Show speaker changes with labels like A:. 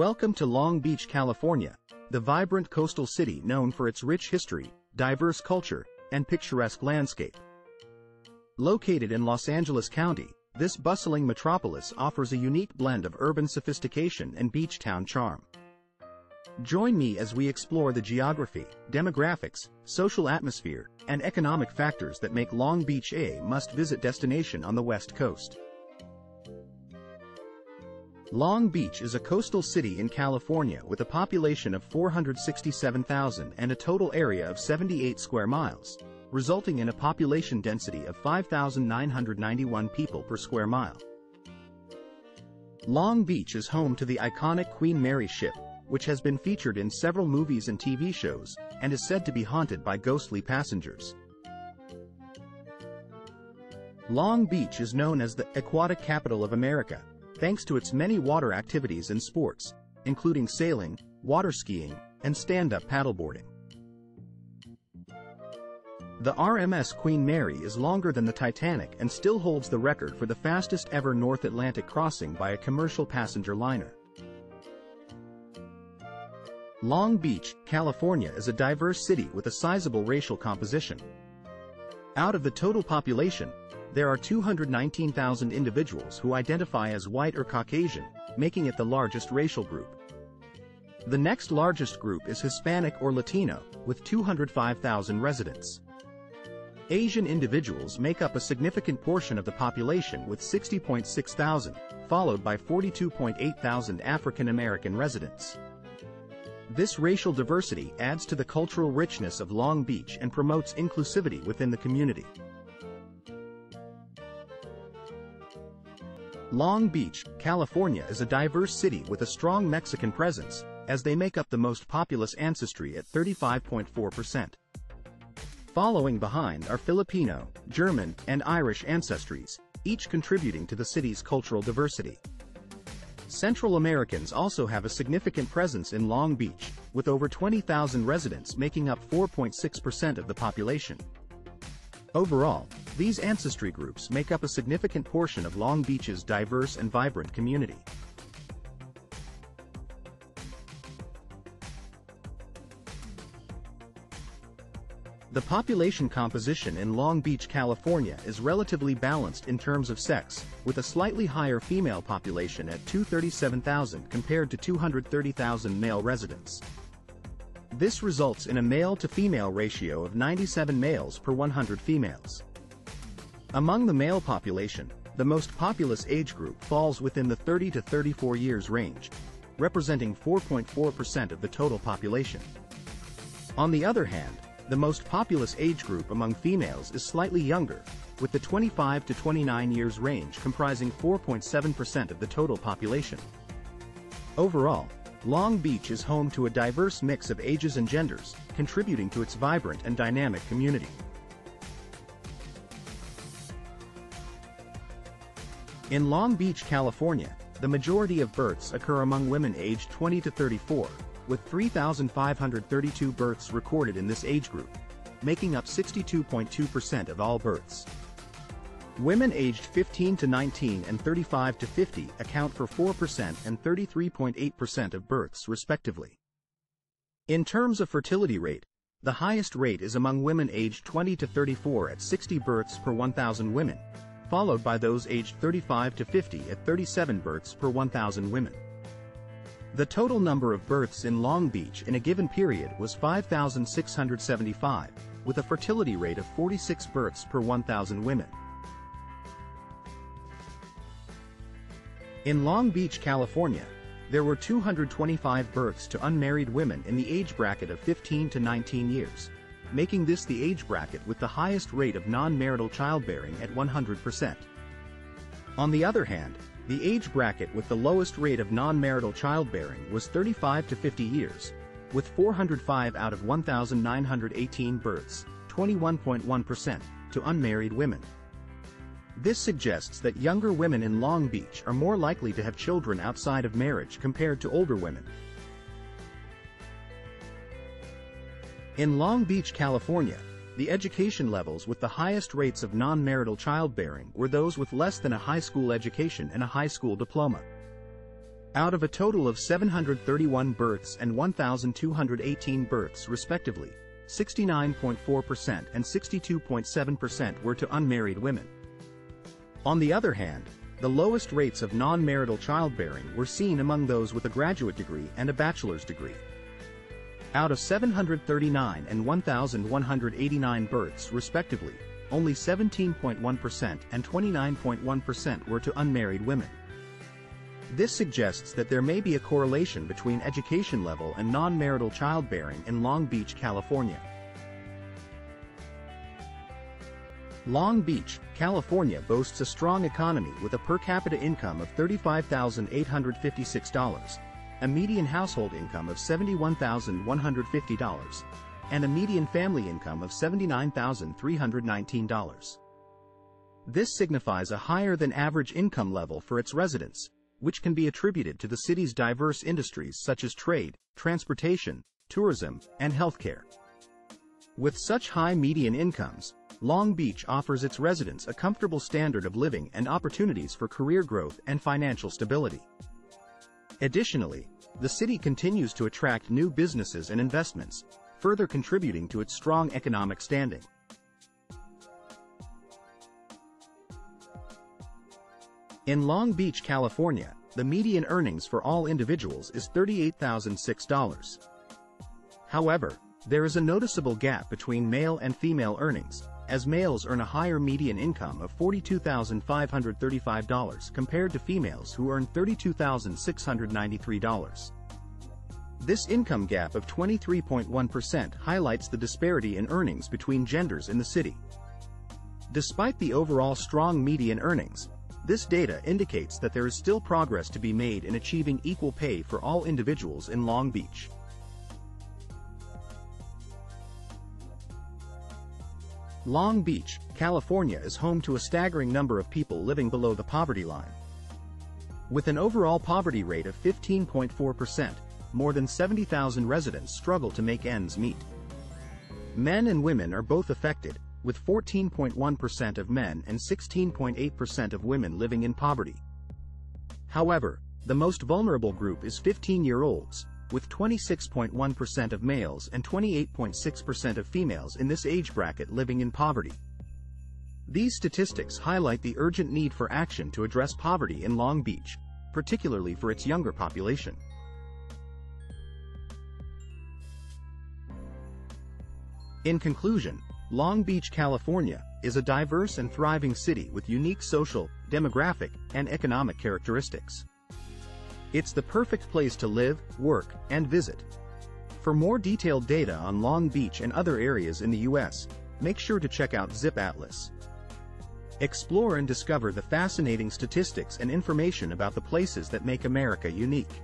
A: Welcome to Long Beach, California, the vibrant coastal city known for its rich history, diverse culture, and picturesque landscape. Located in Los Angeles County, this bustling metropolis offers a unique blend of urban sophistication and beach town charm. Join me as we explore the geography, demographics, social atmosphere, and economic factors that make Long Beach a must-visit destination on the West Coast. Long Beach is a coastal city in California with a population of 467,000 and a total area of 78 square miles, resulting in a population density of 5,991 people per square mile. Long Beach is home to the iconic Queen Mary ship, which has been featured in several movies and TV shows, and is said to be haunted by ghostly passengers. Long Beach is known as the aquatic capital of America, thanks to its many water activities and sports, including sailing, water skiing, and stand-up paddleboarding. The RMS Queen Mary is longer than the Titanic and still holds the record for the fastest ever North Atlantic crossing by a commercial passenger liner. Long Beach, California is a diverse city with a sizable racial composition. Out of the total population, there are 219,000 individuals who identify as white or Caucasian, making it the largest racial group. The next largest group is Hispanic or Latino, with 205,000 residents. Asian individuals make up a significant portion of the population with 60.6 thousand, followed by 42.8 thousand African American residents. This racial diversity adds to the cultural richness of Long Beach and promotes inclusivity within the community. Long Beach, California is a diverse city with a strong Mexican presence, as they make up the most populous ancestry at 35.4%. Following behind are Filipino, German, and Irish ancestries, each contributing to the city's cultural diversity. Central Americans also have a significant presence in Long Beach, with over 20,000 residents making up 4.6% of the population. Overall, these ancestry groups make up a significant portion of Long Beach's diverse and vibrant community. The population composition in Long Beach, California is relatively balanced in terms of sex, with a slightly higher female population at 237,000 compared to 230,000 male residents. This results in a male-to-female ratio of 97 males per 100 females. Among the male population, the most populous age group falls within the 30 to 34 years range, representing 4.4% of the total population. On the other hand, the most populous age group among females is slightly younger, with the 25 to 29 years range comprising 4.7% of the total population. Overall, Long Beach is home to a diverse mix of ages and genders, contributing to its vibrant and dynamic community. In Long Beach, California, the majority of births occur among women aged 20 to 34, with 3,532 births recorded in this age group, making up 62.2% of all births. Women aged 15 to 19 and 35 to 50 account for 4% and 33.8% of births respectively. In terms of fertility rate, the highest rate is among women aged 20 to 34 at 60 births per 1,000 women, followed by those aged 35 to 50 at 37 births per 1,000 women. The total number of births in Long Beach in a given period was 5,675, with a fertility rate of 46 births per 1,000 women. In Long Beach, California, there were 225 births to unmarried women in the age bracket of 15 to 19 years, making this the age bracket with the highest rate of non-marital childbearing at 100%. On the other hand, the age bracket with the lowest rate of non-marital childbearing was 35 to 50 years, with 405 out of 1,918 births, 21.1%, to unmarried women. This suggests that younger women in Long Beach are more likely to have children outside of marriage compared to older women. In Long Beach, California, the education levels with the highest rates of non-marital childbearing were those with less than a high school education and a high school diploma. Out of a total of 731 births and 1,218 births respectively, 69.4% and 62.7% were to unmarried women. On the other hand, the lowest rates of non-marital childbearing were seen among those with a graduate degree and a bachelor's degree. Out of 739 and 1,189 births respectively, only 17.1% and 29.1% were to unmarried women. This suggests that there may be a correlation between education level and non-marital childbearing in Long Beach, California. Long Beach, California boasts a strong economy with a per capita income of $35,856, a median household income of $71,150, and a median family income of $79,319. This signifies a higher than average income level for its residents, which can be attributed to the city's diverse industries such as trade, transportation, tourism, and healthcare. With such high median incomes, Long Beach offers its residents a comfortable standard of living and opportunities for career growth and financial stability. Additionally, the city continues to attract new businesses and investments, further contributing to its strong economic standing. In Long Beach, California, the median earnings for all individuals is $38,006. However, there is a noticeable gap between male and female earnings, as males earn a higher median income of $42,535 compared to females who earn $32,693. This income gap of 23.1% highlights the disparity in earnings between genders in the city. Despite the overall strong median earnings, this data indicates that there is still progress to be made in achieving equal pay for all individuals in Long Beach. Long Beach, California is home to a staggering number of people living below the poverty line. With an overall poverty rate of 15.4%, more than 70,000 residents struggle to make ends meet. Men and women are both affected, with 14.1% of men and 16.8% of women living in poverty. However, the most vulnerable group is 15-year-olds, with 26.1% of males and 28.6% of females in this age bracket living in poverty. These statistics highlight the urgent need for action to address poverty in Long Beach, particularly for its younger population. In conclusion, Long Beach, California, is a diverse and thriving city with unique social, demographic, and economic characteristics. It's the perfect place to live, work, and visit. For more detailed data on Long Beach and other areas in the U.S., make sure to check out Zip Atlas. Explore and discover the fascinating statistics and information about the places that make America unique.